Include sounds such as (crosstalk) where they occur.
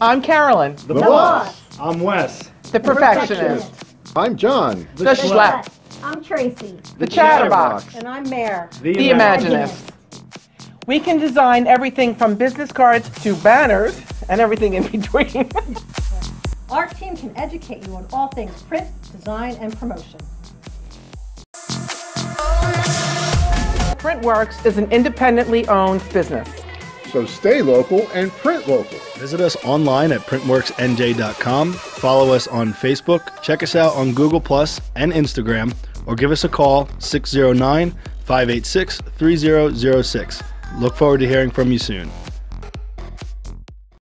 I'm Carolyn, The, boss. I'm Wes. the perfectionist, I'm John. the schlep, I'm Tracy. the chatterbox, And I'm Mare. the imaginist. We can design everything from business cards to banners and everything in between. (laughs) Our team can educate you on all things print, design, and promotion. Printworx is an independently owned business. So stay local and print local. Visit us online at printworxnj.com. Follow us on Facebook. Check us out on Google Plus and Instagram, or give us a call 609 586 3006. Look forward to hearing from you soon.